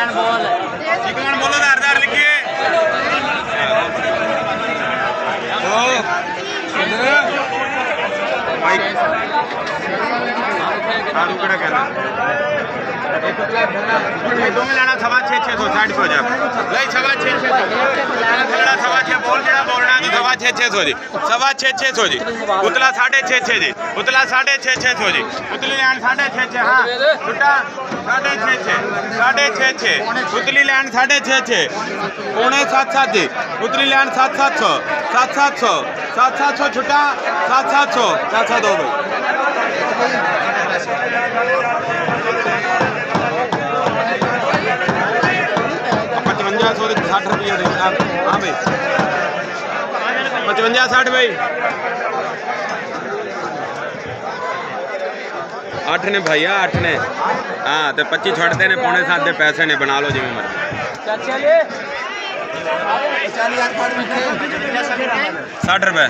Chicken ball. Chicken ball धार धार लिखिए। आलू कड़ा कहना दो में लाना सवा छः छः सौ, साठ सौ जब नहीं, सवा छः छः सौ। सवा छः बोल जरा, बोलना तो सवा छः छः सौ जी। सवा छः छः सौ जी। उतला साढ़े छः छः जी। उतला साढ़े छः छः सौ जी। उतली साढ़े छः छः हाँ। छुट्टा, साढ़े छः छः छः छः साढ़े छः छः पौने सात सात जी उतली लाइन सात सात सौ सात सात सौ सात सात सौ छुटा सात सात सौ सात सात दो पचवंजा सौ साठ रुपया हाँ भाई। पचवंजा साठ भाई। ਅੱਠ ਨੇ ਭਈਆ ਅੱਠ ਨੇ ਹਾਂ ਤੇ 25 ਛੱਡਦੇ ਨੇ ਪੌਣੇ 7 ਦੇ ਪੈਸੇ ਨੇ ਬਣਾ ਲਓ ਜਿਵੇਂ ਮਰਜ਼ੀ ਚਾਚਾ ਜੀ 60 ਰੁਪਏ